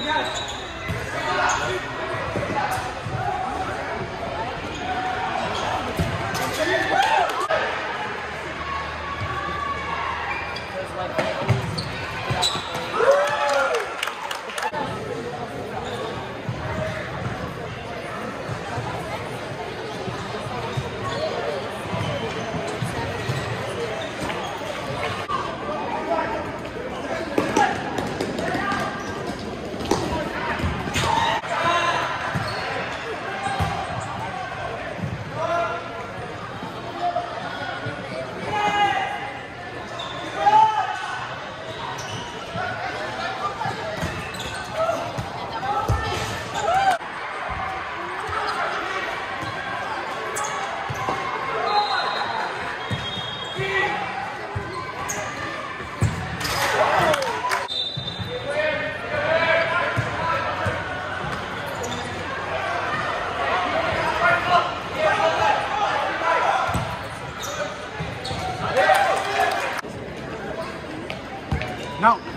Hey. No.